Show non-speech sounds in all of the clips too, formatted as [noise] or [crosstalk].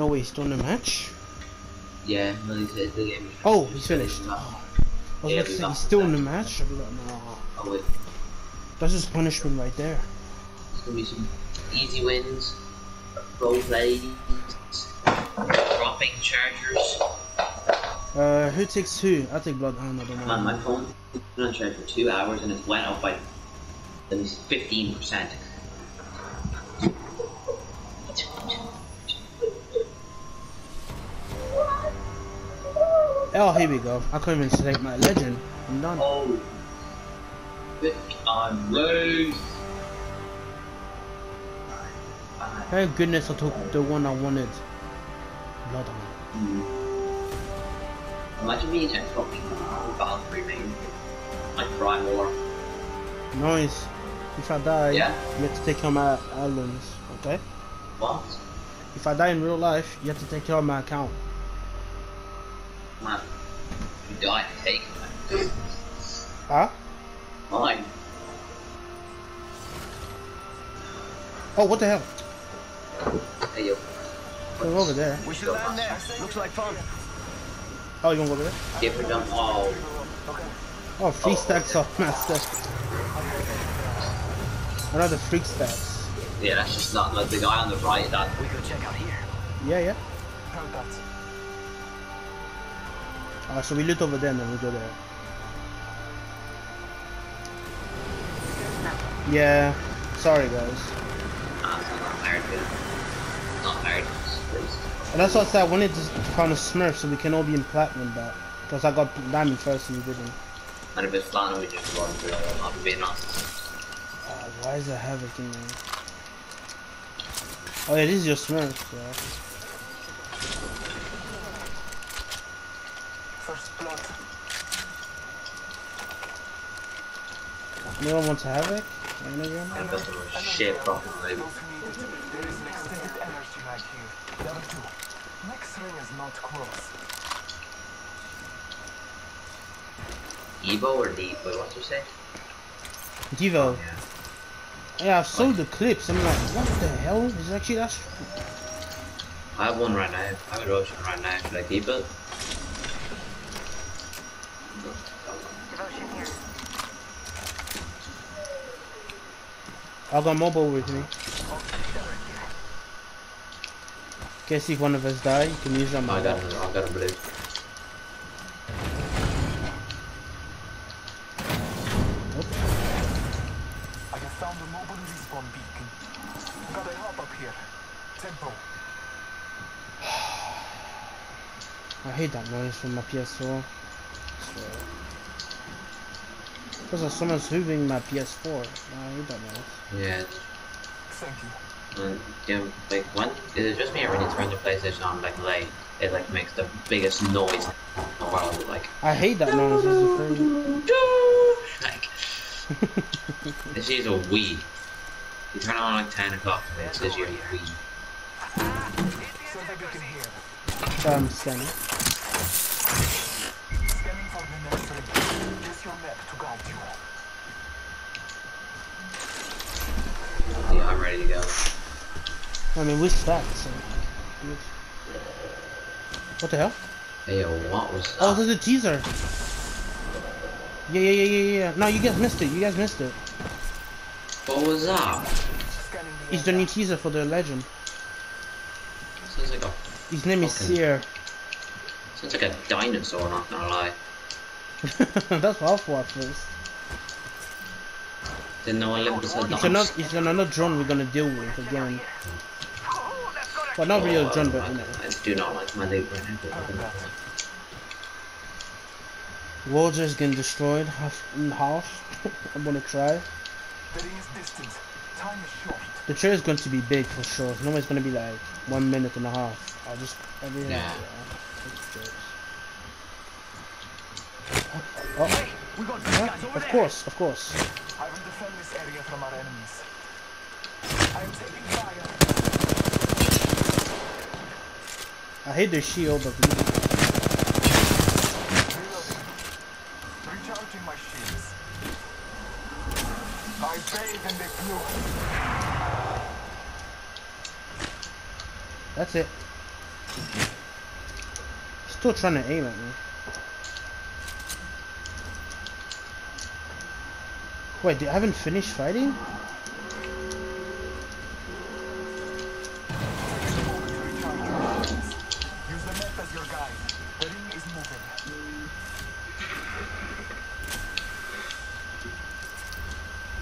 No, way, he's done the match. Yeah, no, he's finished the game. Oh, he's finished. Oh. Yeah, about he's still in the match. I'm like, oh. oh, wait. That's his punishment right there. There's gonna be some easy wins, role plays, dropping chargers. Uh, who takes who? I take Bloodhound, I don't know. Man, my phone's been on charge for two hours and it's went up by at least 15%. Oh, here we go. I couldn't even select my legend. I'm done. Oh, Vic on Rose. Thank goodness I took the one I wanted. Bloodhound. Hmm. Imagine being Xbox Valkyrie main. Like Prime War. Nice. If I die, Yeah. you have to take care of my islands, okay? What? If I die in real life, you have to take care of my account. Man, if you die, take it. Huh? Mine. Oh, what the hell? Hey yo. They're over there. We should land there. Looks like fun. Oh, you gonna go over there? Different jump. Oh, Oh, free Oh, stacks okay. of master. Another freak stacks. yeah, that's just not like the guy on the right. That We could check out here. Yeah, yeah. Heard that. Uh, so we loot over there and then we go there. Yeah. Sorry, guys. not. Not. And that's what I said. I wanted to find a Smurf so we can all be in platinum back. Because I got diamond first and you didn't. And if it's flan, we just run through. I'll be being honest. Why is there havoc in there? Oh yeah, this is your Smurf, yeah. Anyone wants havoc? Anyone? And that's some shit fucking maybe. Those who need it. There is an extended energy right here. Level 2. Next ring is not close. Evo or Deep? Wait, what you say? Devo. Yeah. Yeah, I've sold the clips. I'm like, what the hell? Is actually that's I have one right now. I have a Roshan right now. Should I keep it? I got mobile with me. Guess if one of us die, you can use it on Oh, I got back. a, I got a blue. I have found a mobile respawn beacon. Gotta help up here. Tempo. [sighs] I hate that noise from my PS4. Because someone's hooving my PS4. I hate that noise. Yeah. Thank you. And, yeah, like when is it just me or when you turn the PlayStation on like late, it like makes the biggest noise in the world. Like, I hate that noise. It's a thing. like this is [laughs] a Wii. You turn it on like 10 o'clock. This is your Wii. Send a I mean, stacked, so. What the hell? Hey, what was that? Oh, there's a teaser. Yeah, yeah, yeah, yeah, yeah. No, you guys missed it. You guys missed it. what was that? It's the new teaser for the legend. Sounds like a His name is Seer. sounds like a dinosaur. Not gonna lie. [laughs] That's what I thought first. Didn't know It's dinosaurs. another, it's another drone we're gonna deal with again. Well, not really a drone, I- but you know. I do not like my loot right now. Heard that. World's just getting destroyed half in half. [laughs] I'm gonna try. The ring is distant. Time is short. The trailer's going to be big for sure. No, it's gonna be like one minute and a half. I'll just every Yeah. Oh, We got huh? of course, of course. I will defend this area from our enemies. I am taking fire. I hate the shield, Reloading. Recharging my shields. I bathe in the blue. that's it. Still trying to aim at me. Wait, they haven't finished fighting?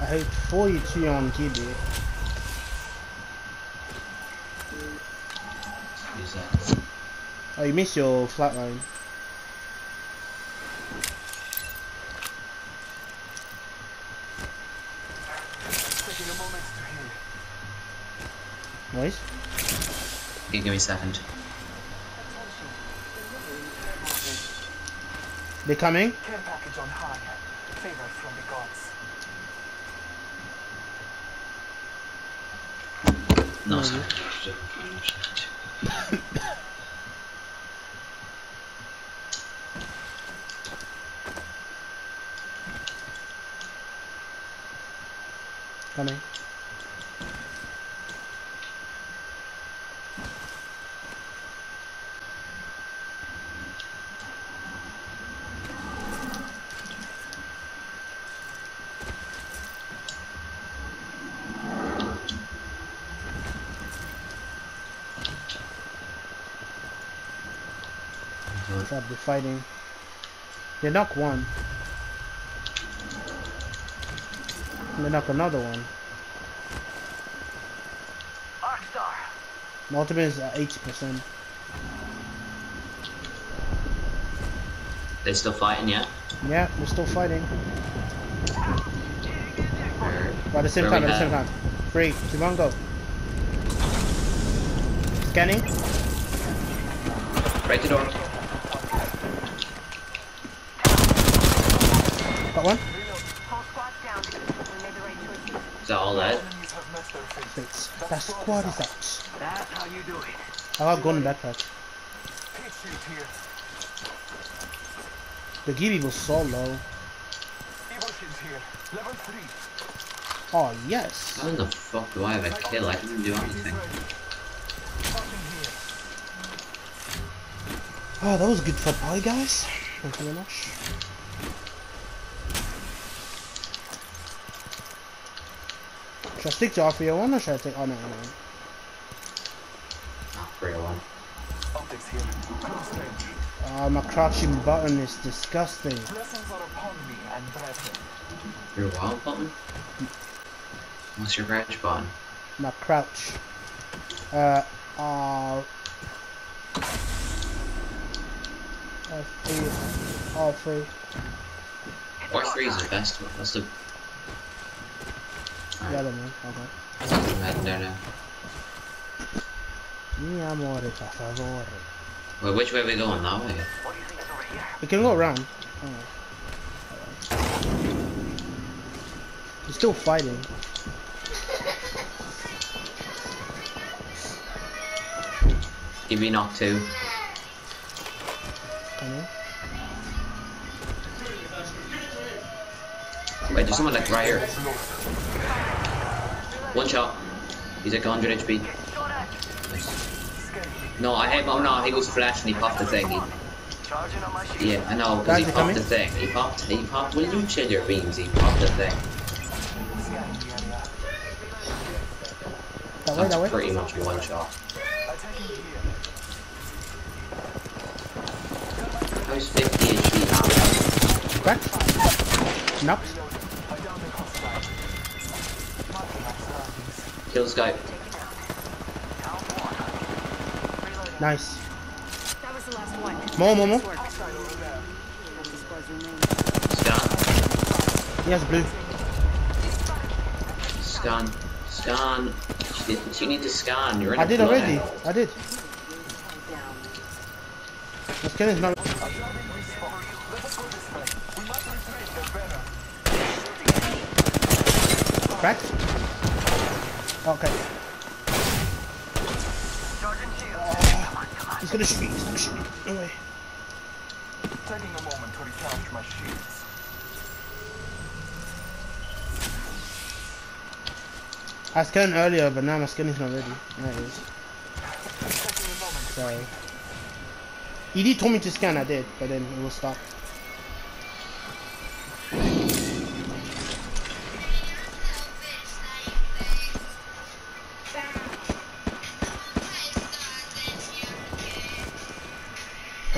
I hate 42 on GB. Use that. Oh, you missed your flatline. Taking a moment to heal. Nice. Okay, give me a second. They coming? Care package on high. Favor from the gods. No, No, sorry. Coming. Uh-huh. Stop the fighting. They knock one. They knock another one. Arc Star! My ultimate is at 80%. They're still fighting, yeah? Yeah, they're still fighting. Or But at the same Where time, we at the same have- time. Three, two, one, go. Scanning. break the door. Got one. Whole squad's down. We made the right choices. Is that all that? Enemies have met their fate. Six. That squad is out. That's how you do it. I got gun backpack. Heat shield. The Gibby was so low. Evo shield here. Level 3. Oh, yes. How the fuck do I have a kill? I didn't do anything. ready. Oh, that was a good fight, bye guys. Thank you very much. Should I stick to R301 or should I take... Oh, no, no, no. Oh, 301. Optics here. Close. Uh, my crouching button is disgusting. Blessings are upon me and brethren. Your wild button? What's your crouch button? My crouch. Uh, R... R3... R3. R3 is the best one. That's the. The Alright, other one. Okay. I'm heading there. Mi amore, per favore. Wait, which way are we going? That way? What do you think is over here? We can go around. Oh. He's still fighting. Give me knock two. Wait, there's someone like right here. One shot. He's like 100 HP. No, I hit him. Oh no, he was flash and he popped the thing. He, Charging on my yeah, I know, because he popped coming? the thing. He popped, he popped. Will you chill your beams? He popped the thing. Scanning the area. That way, that That's way. pretty much one shot. How's 50 HP now? Crack. Knocked. Kill this guy. Nice. That was the last one. More, more, more. Nice work. Outside over there. Half the squads remain. Scan. He has blue. Scan. Scan. You, you need to scan. You're in I a did flood. already. I did. Down. My skin is not. I'm driving this for you. Let us go this way. We must retrieve the banner. Cracked. Okay. He's gonna shoot me. He's gonna shoot me. No way. Taking a moment to recharge my shields. I scanned earlier, but now my skin is not ready. There it is. Taking a moment to Sorry. ED told me to scan, I did, but then it will stop.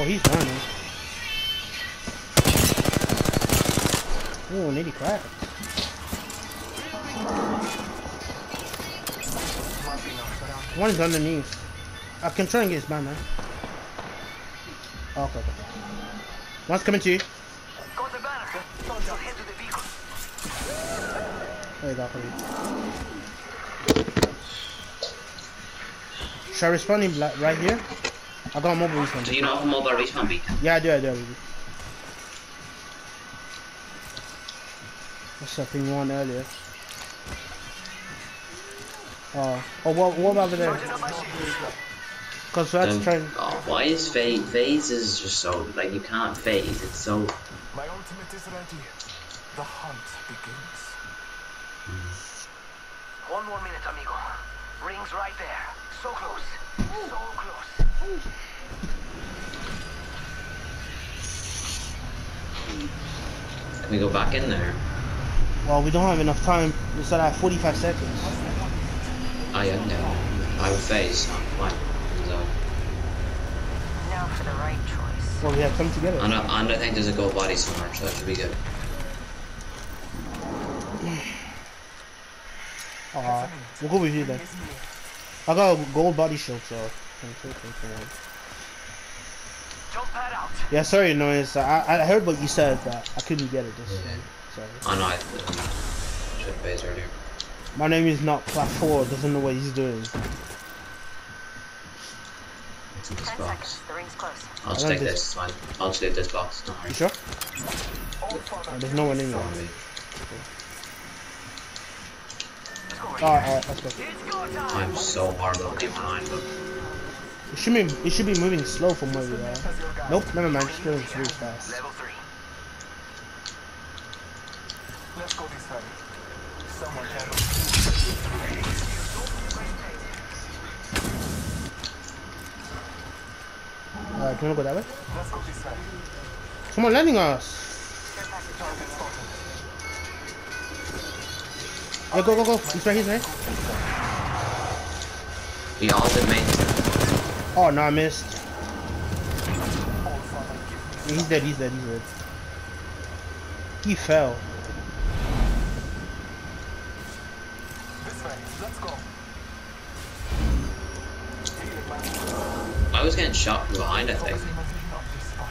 Oh, he's running. Oh, nitty around. One is underneath. I can try and get his banner. Oh, okay, okay. One's coming to you. Got the. There you go, for you. Should I respond him like, right here? I got a mobile Do you not have a mobile respawn beacon? Yeah, I do, I do, I do. What's up, thing you won earlier? Oh, oh, what, what about over there? Charging up my shield. Cause that's Um, trying. oh, why is phase? Phase is just so like you can't phase. It's so. My ultimate is ready. The hunt begins. One more minute, amigo. Rings right there. So close. So close. We go back in there? Well, we don't have enough time. We said I have 45 seconds. Oh yeah, no. I would phase. So, fine. So, Now for the right choice. Well, we have come together. and, I, and I think there's a gold body somewhere, so that should be good. Aw, [sighs] uh, we'll go with you then. I got a gold body shield, so. Jump pad out. Yeah, sorry, noise. I I heard what you said, but I couldn't get it this time. Sorry. Oh no, I um, should phase earlier. My name is not Plat 4, doesn't know what he's doing. This Ten box? seconds. The ring's close. I'll just take don't this. It's fine. I'll just leave this box. Don't worry. You sure? Oh, there's no one in there. Follow me. Let's go right Alright, alright, let's go. It's go time. I'm so horrible at being behind, but It should be it should be moving slow from where we are. As your guide. Nope, never mind. It's going really fast. Level three. Let's go this way. Someone handle. Alright, uh, can we go that way? Let's go this way. Someone landing us. Yeah, go, go, go. He's right, he's right. we all did main. Oh, no, I missed. All father, give me Yeah, he's dead, he's dead, he's dead. He fell. this way. Let's go. I was getting shot from behind. I think. vision on this spot.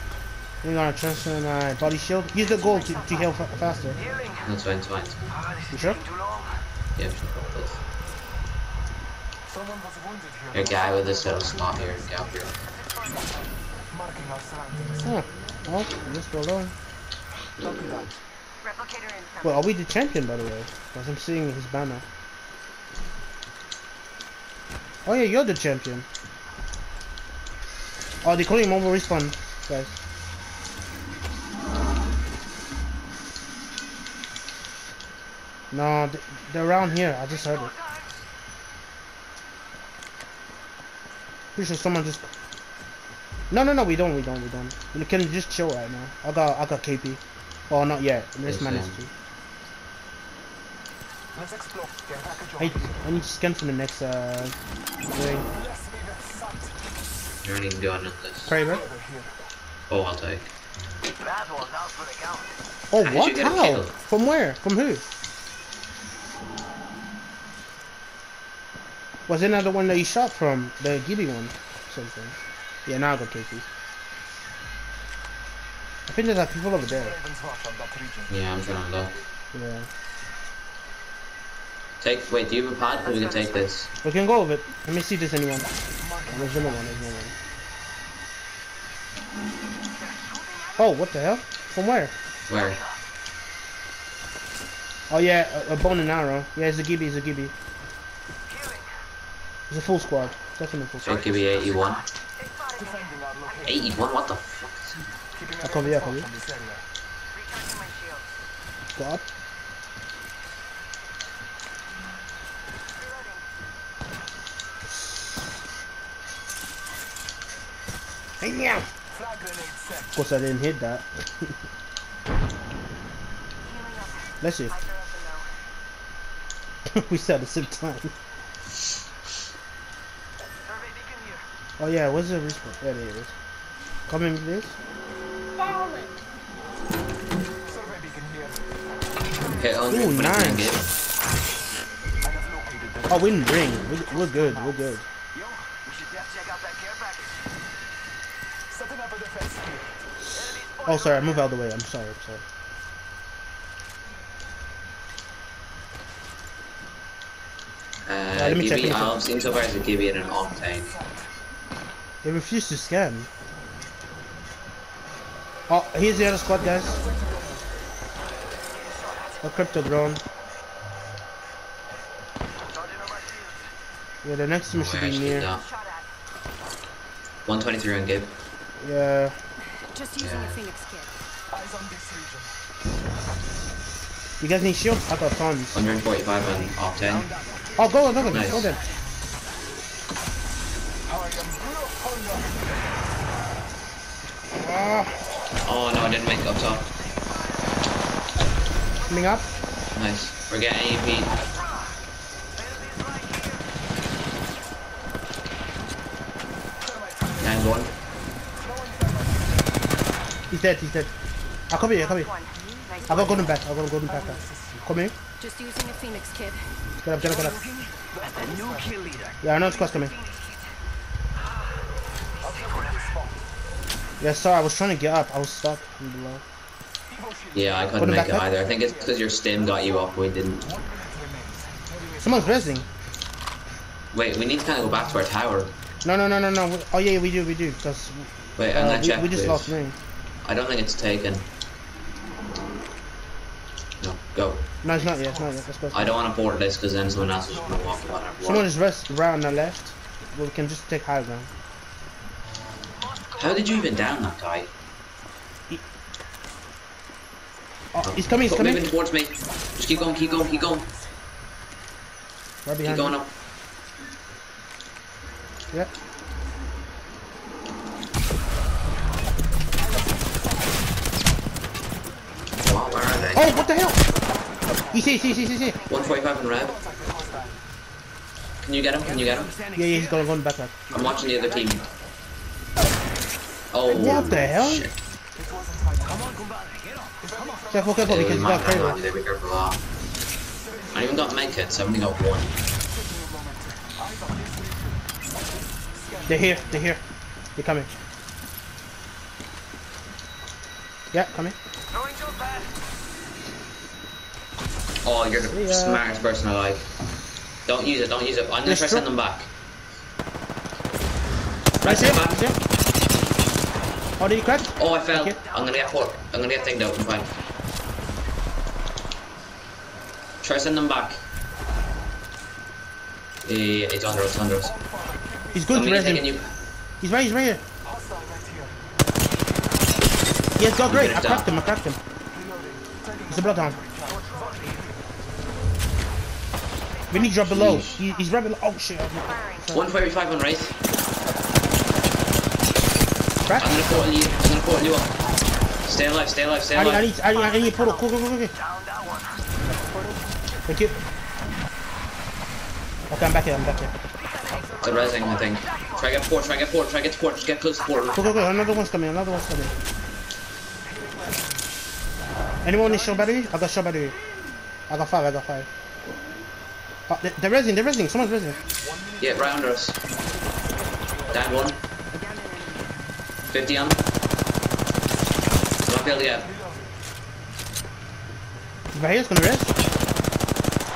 We're gonna transfer my body shield. Use the gold to, to heal faster. That's fine. It's fine. You sure? taking too long. Yeah, I'm sure about this. Someone was wounded A here. guy with this little spot here. Gap here. Marking our surroundings. Huh. Well, let's go along. Copy that. Replicator incoming. Well, are we the champion, by the way? Because I'm seeing his banner. Oh yeah, you're the champion. Oh, they're calling mobile respawn, guys. No, they're around here. I just heard it. Pretty sure someone just. No, no, no, we don't, we don't, we don't. We can just chill right now. I got, I got KP. Oh, not yet. This Yes, man is too. Let's explore. Get back at I, your I need to scan for the next uh ring. Let's leave it. You're only doing it this. Kraber. Together here. Oh, I'll take. That one's out for the count. Oh what? you How? From where? From who? Was it not the one that you shot from? The Gibby one? Something. Yeah, now I got KP. I think there's like people over there. Raven's watch on that region. Yeah, I'm trying to look. Yeah. Take. Wait, do you have a pad? 'Cause we can take this. We can go with it. Let me see if there's anyone. There's no one, there's no one. Oh, what the hell? From where? Where? Oh yeah, a, a bone and arrow. Yeah, it's a Gibby, it's a Gibby. Healing. It's a full squad. Definitely full squad. Take give me 81. Defending our location. 81? What the fuck? I'll a cover you, I'll watch cover you. on this area. Recharging. Squad. Reloading. Yeah. Frag grenade set. Of course, I didn't hit that. Healing up. Let's see. Eyes are open we said at the same time. Survey beacon here. Oh yeah, where's the respawn? There it is. Come in, please. Survey beacon here. Hit on Ooh, nice. I have located the Oh, we didn't ring. We, we're good. We're good. Yo, we should def check out that care package. Setting up a defense here. Oh, sorry. I moved out of the way. I'm sorry. I'm sorry. Uh, let me check, me, let me check. I've seen so far as a give you an octane. They refuse to scan. Oh, here's the other squad, guys. A crypto drone. Yeah, the next one Oh, should be near. not. 123 on Gib. Yeah. Just using Yeah. a Phoenix kit. Eyes on this region. You guys need shields? I got tons. 145 on octane. Oh, go, go, go, Nice. go then. Up top. coming up. Nice. We're getting EP. Down one. He's dead, he's dead. I'll come here, I'll come here. I'll go golden back, I'll go golden back. Come here. Just using a Phoenix kit. Get up, get up, get up. The new kill leader. Yeah, I know squad's coming. Yeah, sorry, I was trying to get up. I was stuck in below. Yeah, I couldn't make it up. either. I think it's because your stim got you up. We didn't. Someone's resing. Wait, we need to kind of go back to our tower. No, no, no, no, no. Oh yeah, we do, we do. Because Wait, I'm uh, gonna we, check. we just please. lost ring. I don't think it's taken. No, go. No, it's not yet. It's not yet. Let's go. I don't want to board this because then someone else is going to walk on our Someone is rest around on the left. Well, we can just take high ground. How did you even down that guy? Oh, he's coming. He's coming. moving towards me. Just keep going, keep going, keep going. Right Keep going you. up. Yep. What? Where are they? Oh, what the hell? He's here. He's here. He's here. 145 in red. Can you get him? Can you get him? Yeah, yeah. He's going, going back up. I'm watching the other team. Oh. What the hell? Shit. Careful, careful, Yeah, because we got might hang on, cradle. they be careful ah. I even got medkits, I've only got one. They're here. They're here. They're coming. Yeah, coming. Throwing to a pad. Oh, you're the ya. smartest person alive. Don't use it, don't use it. I'm gonna try tro- send them back. Right send here. back. Here. Oh, did he crack? Oh, I fell. Okay. I'm gonna get put. I'm gonna get thinged out. I'm fine. Try send them back. Yeah, it's under us, under us. He's good I'm to gonna res take a him. new. He's right. He's right here. Right. Yes, got great. I cracked him. I cracked him. He's a bloodhound. We need to drop below. He, he's right below. Oh shit. Firing. 145 on Wraith. Crack. I'm gonna portal you. I'm gonna portal you up. Stay alive, stay alive, stay I need, I need, I need, I need a portal. Go, go, go, go, go. Down that one. Thank you. Okay, I'm back here. I'm back here. It's a resing, I think. Try get port, try get port, try get to port, just get close to port. Go, go, go. Another one's coming. Another one's coming. Anyone need shell battery? I got shell battery. I got five. I got five. Oh, they- they're resing. They're resing. Someone's resing. Yeah, right under us. Down one. 50 on. I'm not able to right here. Gonna rest.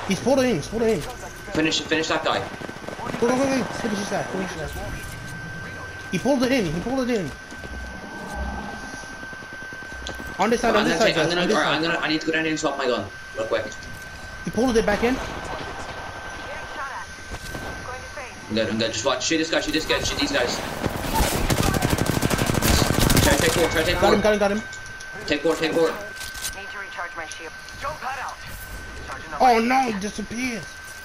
He's pulled it in. He's pulled it in. Finish, finish that guy. Go, go, go, go. Finish his that. Finish that. He pulled it in. He pulled it in. On this side. I'm On this side. I'm gonna, on this alright, I'm gonna, I need to go down here and swap my gun, real quick. He pulled it back in. Getting shot at. Going to face. I'm good, I'm good. Just watch, shoot this guy, shoot this guy, shoot these guys. Try to take port, try to take Got him. Got him. Got him. Take port, take port. Need to recharge my shield. Jump pad out. Charging up. Oh no! He disappeared.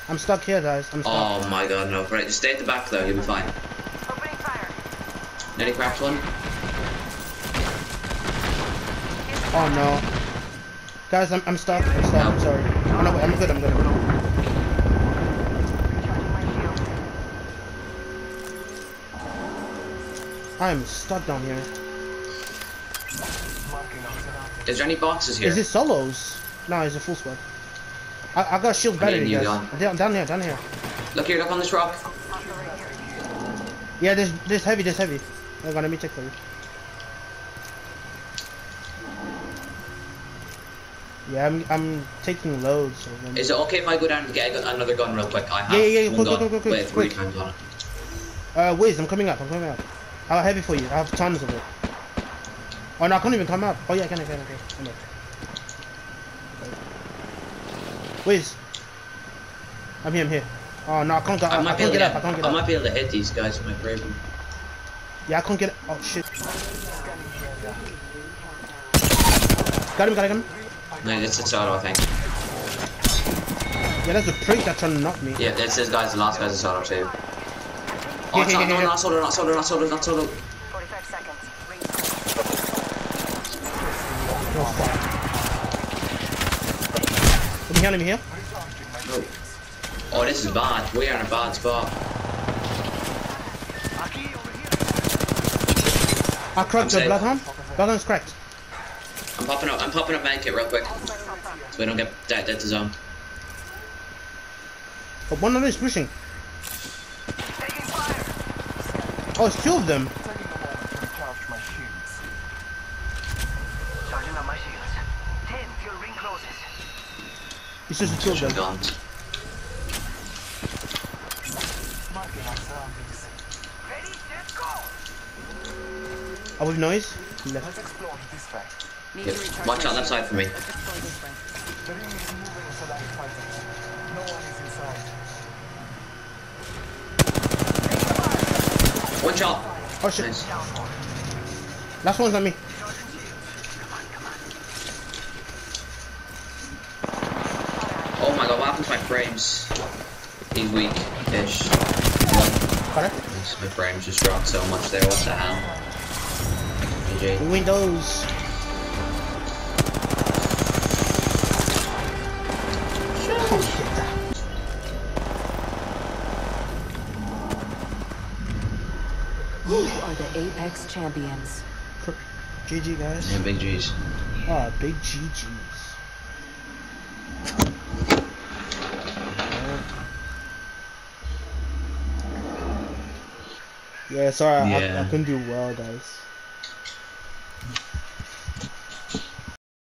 I'm stuck here, guys. I'm stuck. Oh my god, no. Right, just stay at the back though, you'll be fine. Opening fire. Nearly cracked one. Oh no. Guys, I'm, I'm stuck. I'm stuck. I'm sorry. Oh, no, I'm good. I'm good. I'm good. My shield. I'm stuck down here. Marking our surroundings. Is there any boxes here? Is it solos? No, it's a full squad. I, I got shield better than you guys. Down, down here, down here. Look here, look on this rock. Yeah, there's there's heavy, there's heavy. Hang on, let me check for you. Yeah, I'm I'm taking loads. So me- Is it okay if I go down and get another gun real quick? I have Yeah, yeah, yeah, one quick, gun quick, quick, quick, with three quick. times on it. Uh, Wiz, I'm coming up. I'm coming up. I have heavy for you. I have tons of it. Oh no, I can't even come up. Oh yeah, I can, I can, I can. Come up. Wiz, I'm here, I'm here. Oh no, I can't get I up. I might be can't get up. I can't get I up. might be able to hit these guys with my Braven. Yeah, I can't get. Oh shit. Got him, got him. No, it's it's auto, I think. Yeah, that's a prick that's trying to knock me. Yeah, this is guys. The last guy's a solo too. Yeah, Oh, yeah, not, yeah, no, yeah. not solo, not solo, not solo, not solo. Let me heal, let me heal. No. Oh, this is bad. We are in a bad spot. I cracked the bloodhound. Bloodhound's cracked. I'm popping up. I'm popping up medkit real quick, so we don't get dead, dead to zone. But one of them is pushing. Oh, it's two of them. Taking a moment to recharge my shields. Charging on my shields. 10 till ring closes. It's just the two of Switching them. guns. Marking our surroundings. Ready, set, go! Are we noise? Left. Let's explore this way. Yep. Watch out left side for me. Let's explore this way. The ring is moving in select fighters. No one is inside. One shot. Oh shit. Nice. Last one's on me. Oh my god, what happened to my frames? He's weak-ish. One. Got it. Nice, My frames just dropped so much there. What the hell? GG. Windows. Get that. You are the Apex champions. GG guys. Yeah, big G's. Ah, big GG's. Yeah, sorry, I, I couldn't do well, guys.